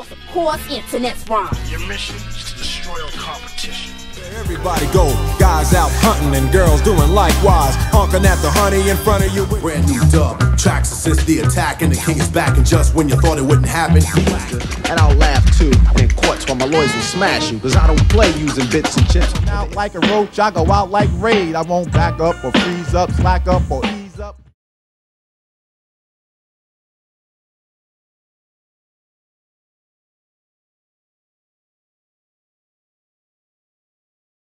of course, internet's wrong. Your mission is to destroy all competition. Everybody go, guys out hunting and girls doing likewise. Honking at the honey in front of you. Brand new dub, tracks assist the attack, and the king is back. And just when you thought it wouldn't happen, And I'll laugh too in courts while my lawyers will smash you. Cause I don't play using bits and chips. Out like a roach, I go out like raid. I won't back up or freeze up, slack up or